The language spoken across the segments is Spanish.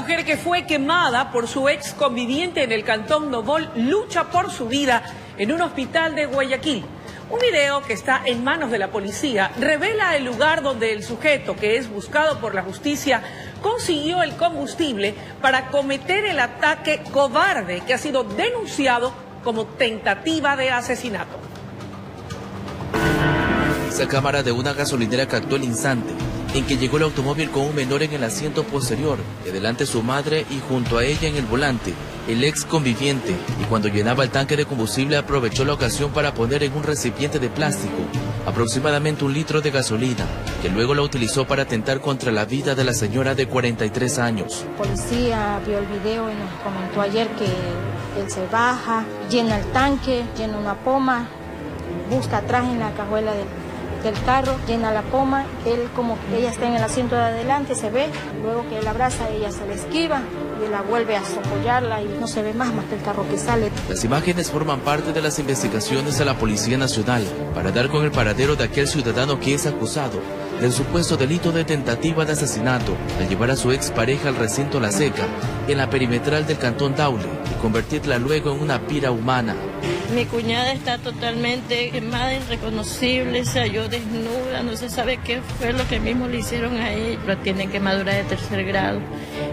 mujer que fue quemada por su ex conviviente en el cantón Novol lucha por su vida en un hospital de Guayaquil. Un video que está en manos de la policía revela el lugar donde el sujeto, que es buscado por la justicia, consiguió el combustible para cometer el ataque cobarde que ha sido denunciado como tentativa de asesinato. Esa cámara de una gasolinera captó el instante en que llegó el automóvil con un menor en el asiento posterior, y adelante su madre y junto a ella en el volante, el ex conviviente, y cuando llenaba el tanque de combustible aprovechó la ocasión para poner en un recipiente de plástico aproximadamente un litro de gasolina, que luego la utilizó para atentar contra la vida de la señora de 43 años. Policía vio el video y nos comentó ayer que él se baja, llena el tanque, llena una poma, busca atrás en la cajuela del del carro, llena la poma, él como que ella está en el asiento de adelante, se ve, luego que él abraza, ella se le esquiva y la vuelve a socollarla y no se ve más más que el carro que sale. Las imágenes forman parte de las investigaciones de la Policía Nacional para dar con el paradero de aquel ciudadano que es acusado del supuesto delito de tentativa de asesinato al llevar a su expareja al recinto La Seca en la perimetral del cantón Daule y convertirla luego en una pira humana. Mi cuñada está totalmente quemada, irreconocible, se halló desnuda, no se sabe qué fue lo que mismo le hicieron a ella, pero tiene quemadura de tercer grado,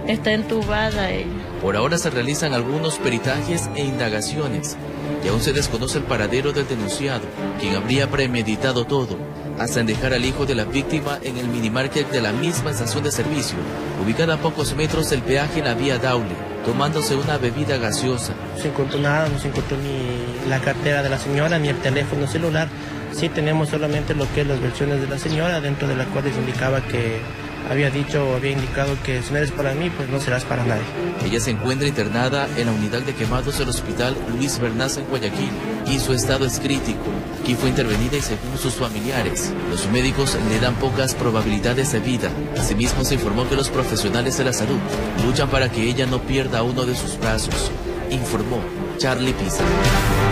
está entubada ella. Por ahora se realizan algunos peritajes e indagaciones. Y aún se desconoce el paradero del denunciado, quien habría premeditado todo, hasta en dejar al hijo de la víctima en el minimarket de la misma estación de servicio, ubicada a pocos metros del peaje en la vía Daule tomándose una bebida gaseosa. No se encontró nada, no se encontró ni la cartera de la señora ni el teléfono celular. Sí tenemos solamente lo que es las versiones de la señora, dentro de las cuales indicaba que había dicho o había indicado que si no eres para mí, pues no serás para nadie. Ella se encuentra internada en la unidad de quemados del hospital Luis Bernaza en Guayaquil y su estado es crítico. Aquí fue intervenida y según sus familiares, los médicos le dan pocas probabilidades de vida. Asimismo se informó que los profesionales de la salud luchan para que ella no pierda uno de sus brazos, informó Charlie Pizarro.